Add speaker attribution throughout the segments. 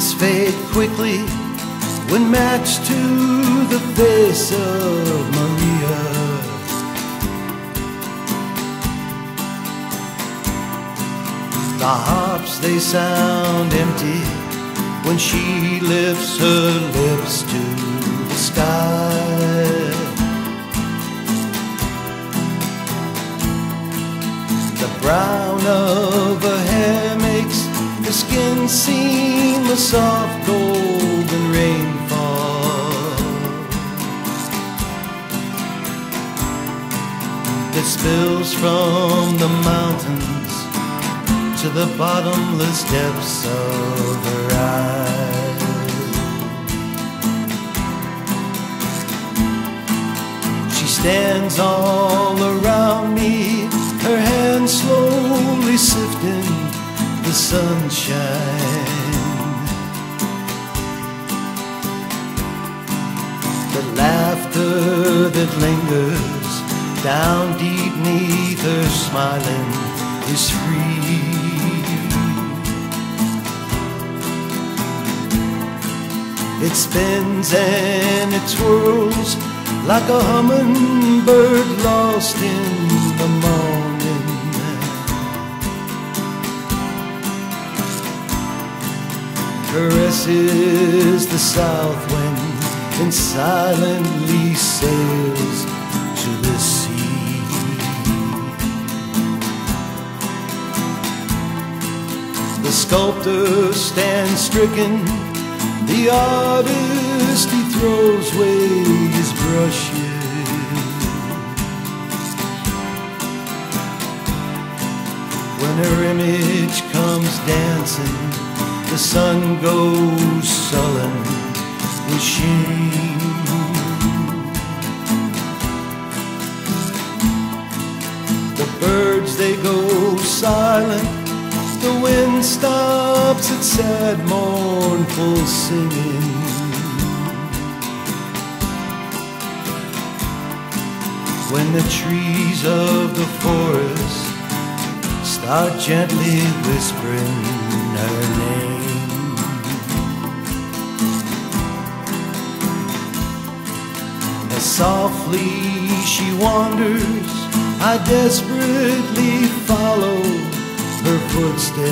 Speaker 1: fade quickly when matched to the face of Maria. The harps they sound empty when she lifts her lips to the sky. The brown of the skin seem a soft golden rainfall that spills from the mountains to the bottomless depths of her eyes. She stands all around me, her hands slowly sifting the sunshine. The laughter that lingers down deep neath her smiling is free. It spins and it twirls like a hummingbird lost in Caresses the south wind and silently sails to the sea. The sculptor stands stricken the artist he throws away his brushes. When her image comes dancing, the sun goes sullen with shame. The birds they go silent the wind stops its sad, mournful singing. When the trees of the forest start gently whispering her name. Softly she wanders, I desperately follow her footsteps.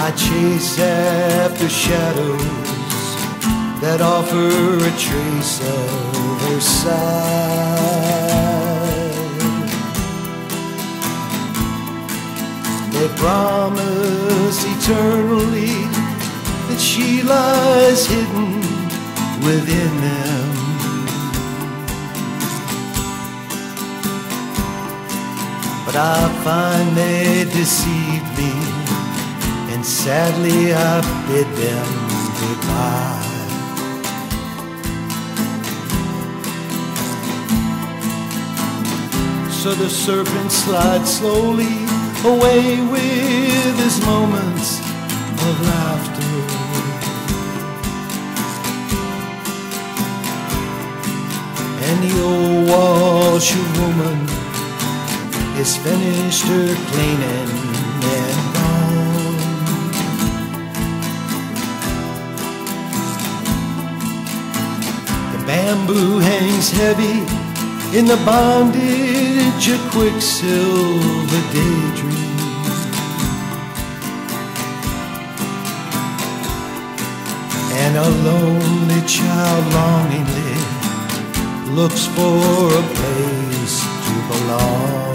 Speaker 1: I chase after shadows that offer a trace of her side. They promise eternally lies hidden within them. But I find they deceive me, and sadly I bid them goodbye. So the serpent slides slowly away with his moments of laughter. The old washerwoman is finished her cleaning and gone. The bamboo hangs heavy in the bondage of quicksilver daydream. And a lonely child longingly looks for a place to belong.